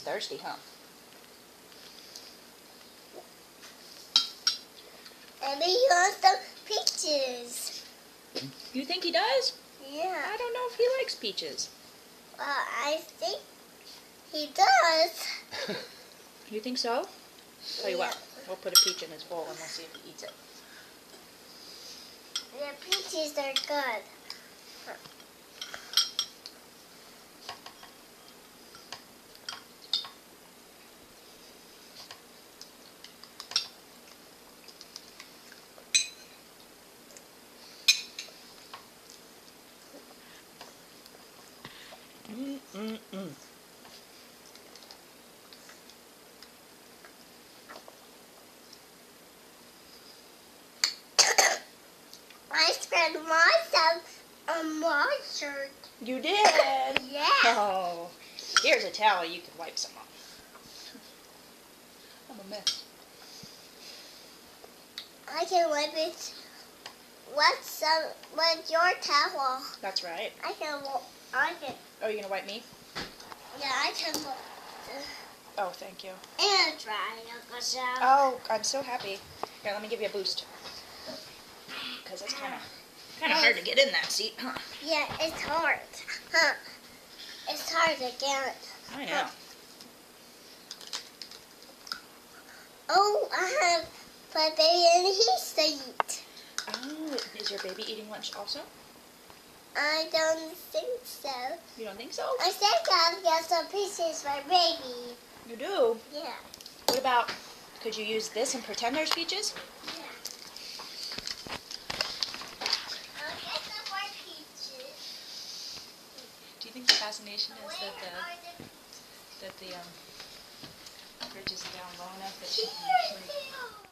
thirsty, huh? Maybe he wants some peaches. You think he does? Yeah. I don't know if he likes peaches. Well, I think he does. You think so? Tell you what, we'll put a peach in his bowl and we'll see if he eats it. The peaches are good. I spread myself on my shirt. You did? Yeah. Oh, here's a towel you can wipe some off. I'm a mess. I can wipe it. What's? What's your towel? That's right. I can. I can. Oh, you're gonna wipe me? Yeah, I can. Oh, thank you. And dry Uncle Sam. Oh, I'm so happy. Here, let me give you a boost. Because it's kind of kind of hard to get in that seat, huh? Yeah, it's hard. Huh? It's hard to get. I know. Oh, oh, I have my baby in his seat. Oh, is your baby eating lunch also? I don't think so. You don't think so? I think I've got some pieces for baby. You do. Yeah. What about? Could you use this and pretend there's peaches? Yeah. I'll get some more peaches. Do you think the fascination is Where that the the that the um fridge is down low enough that she can actually.